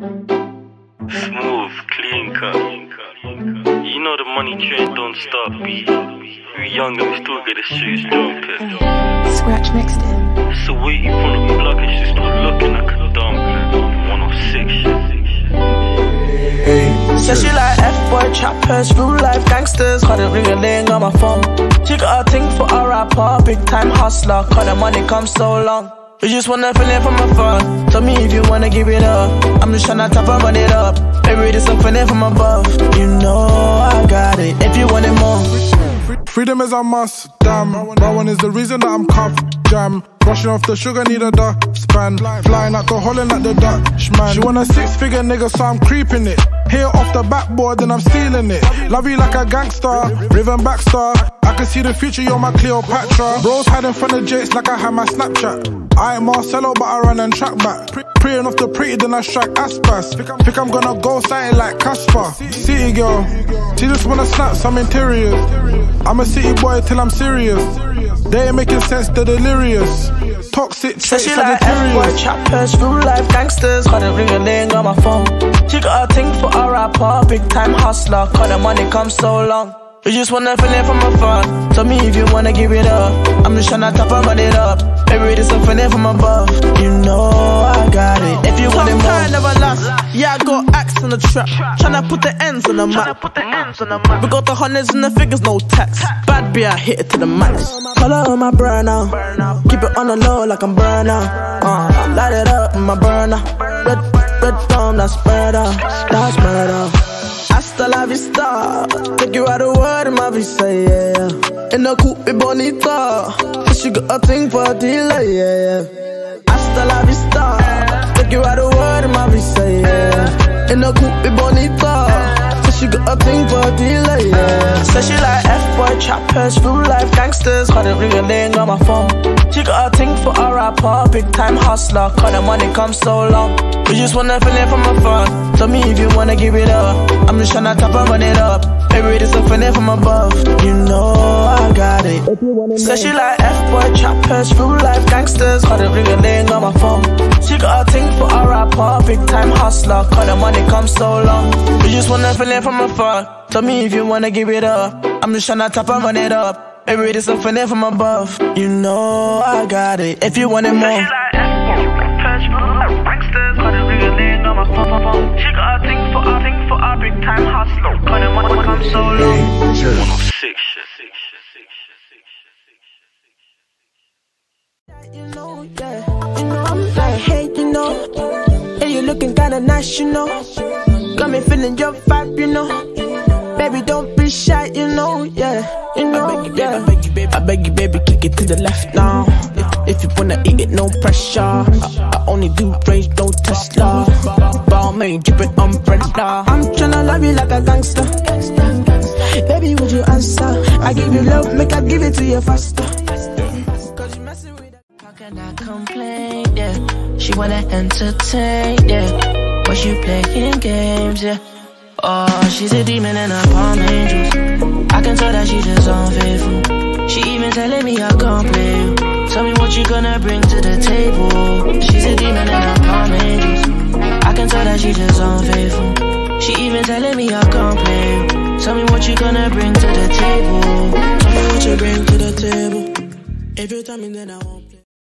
Smooth, clean cut. You know the money train don't stop, B. We young and we still get the streets jumping. Scratch mixed it. So wait, you from the block and she still looking like a dumb 106 Hey, Said she like F-boy trappers, real life gangsters. Call it ring a ling on my phone. She got a thing for a rapper, big time hustler. Call the money come so long. You just wanna feel it from afar. Tell me if you wanna give it up. I'm just tryna top and run it up. Baby, this a feeling from above. You know I got it. If you want it more. freedom is a must. Damn, Rowan is the reason that I'm cuffed. Jam, brushing off the sugar, need a span. Flying out the Holland like the Dutch man. She want a six figure nigga, so I'm creeping it. Here off the backboard, then I'm stealing it. Love you like a gangster, Riven Baxter. I can see the future, you're my Cleopatra. Bros hiding from the jets like I had my Snapchat. I ain't Marcelo, but I run and track back. Praying off the pretty, then I strike aspas. Think I'm gonna go something like Casper. City girl, she just wanna snap some interiors. I'm a city boy till I'm serious. They ain't making sense, they're delirious. Toxic traits, she like F-boy trappers, real life gangsters. Call it ring a ling on my phone. She got a thing for a rapper, big time hustler. Call the money come so long. You just wanna feel it from afar. Tell me if you wanna give it up. I'm just tryna top and run it up. Baby, this a feeling from above. You know I got it. If you want it more. never last. Yeah, I got axe on the trap. Tryna put the ends on the map. We got the hundreds and the figures, no tax. Bad beer, I hit it to the max. Color on my burner. Keep it on the low like I'm burner. Uh, light it up in my burner. Red, red dawn, that's murder. World in my visa, yeah. In the coupe bonita. She got a thing for a dealer, yeah. Hasta la vista. The world in my visa, yeah. In the coupe bonita. She got a thing for a dealer, yeah. Said she like F-boy trappers, real life gangsters. Ring a ling on my phone. She got a thing for a rapper, big time hustler. Call the money come so long. You just wanna feel it from afar. Tell me if you wanna give it up. I'm just tryna top and run it up. Baby, this a feeling from above. You know I got it. Said she like F-boy trappers, real life gangsters. Ring a ling on my phone. She got a thing for a rapper, big time hustler. Call the money come so long. You just wanna feel it from afar. Tell me if you wanna give it up. I'm just tryna top and run it up. Baby, this a feeling from above. You know I got it. If you want it more. She got a thing for a thing for a big time hustler. Call the money come so long. 106 You know, yeah, you know, like, hey, you know, hey, you looking kinda nice, you know. Got me feeling your vibe, you know. Baby, don't be shy, you know, yeah, you know, I beg you, yeah. Baby, I beg you, baby, I beg you, baby, kick it to the left now. If, if you wanna eat it, no pressure. I, I only do range, no Tesla. Balmain, dripping umbrella. I'm tryna love you like a gangster. Baby, would you answer? I give you love, make I give it to you faster. Cause you messing with How can I complain? Yeah, she wanna entertain. Yeah, but she playing games. Yeah, oh, she's a demon and a palm angels. I can tell that she just unfaithful. She even telling me I can't play you. Tell me what you gonna bring to the table. She's a demon and a palm angels. I can tell that she just unfaithful. She even telling me I can't play you. Tell me what you gonna bring to the table. Tell me what you bring to the table. If you tell me then I won't.